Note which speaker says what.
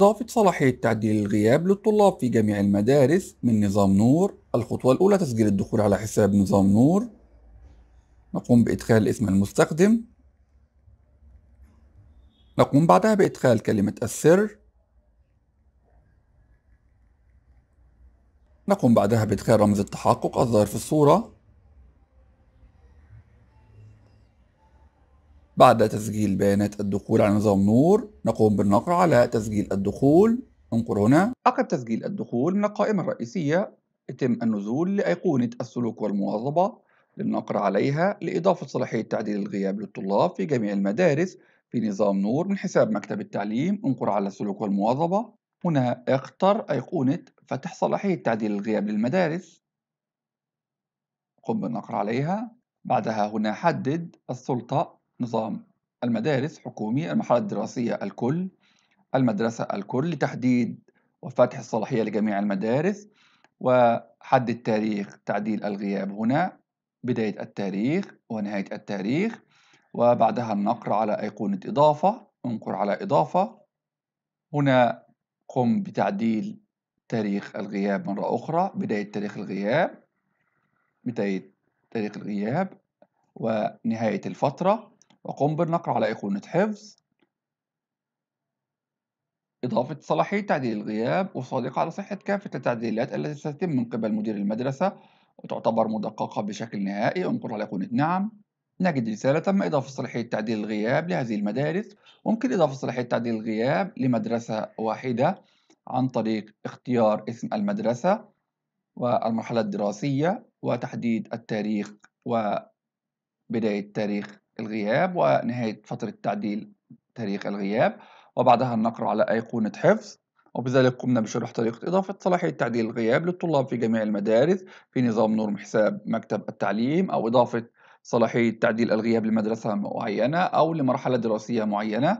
Speaker 1: إضافة صلاحية تعديل الغياب للطلاب في جميع المدارس من نظام نور. الخطوة الأولى تسجيل الدخول على حساب نظام نور. نقوم بإدخال اسم المستخدم. نقوم بعدها بإدخال كلمة السر. نقوم بعدها بإدخال رمز التحقق الظاهر في الصورة. بعد تسجيل بيانات الدخول على نظام نور نقوم بالنقر على تسجيل الدخول. انقر هنا. عقب تسجيل الدخول من القائمة الرئيسية يتم النزول لأيقونة السلوك والمواظبة للنقر عليها لإضافة صلاحية تعديل الغياب للطلاب في جميع المدارس في نظام نور من حساب مكتب التعليم. انقر على السلوك والمواظبة. هنا اختر أيقونة فتح صلاحية تعديل الغياب للمدارس. قم بالنقر عليها. بعدها هنا حدد السلطة نظام المدارس حكومي المرحلة الدراسية الكل المدرسة الكل لتحديد وفتح الصلاحية لجميع المدارس وحدد تاريخ تعديل الغياب هنا بداية التاريخ ونهاية التاريخ وبعدها النقر على أيقونة إضافة انقر على إضافة. هنا قم بتعديل تاريخ الغياب مرة أخرى بداية تاريخ الغياب بداية تاريخ الغياب ونهاية الفترة. وقم بالنقر على أيقونة حفظ. إضافة صلاحية تعديل الغياب وصادق على صحة كافة التعديلات التي ستتم من قبل مدير المدرسة وتعتبر مدققة بشكل نهائي. انقر على أيقونة نعم. نجد رسالة تم إضافة صلاحية تعديل الغياب لهذه المدارس. ممكن إضافة صلاحية تعديل الغياب لمدرسة واحدة عن طريق اختيار اسم المدرسة والمرحلة الدراسية وتحديد التاريخ وبداية تاريخ الغياب ونهاية فترة تعديل تاريخ الغياب وبعدها النقر على أيقونة حفظ وبذلك قمنا بشرح طريقة إضافة صلاحية تعديل الغياب للطلاب في جميع المدارس في نظام نور حساب مكتب التعليم أو إضافة صلاحية تعديل الغياب لمدرسة معينة أو لمرحلة دراسية معينة.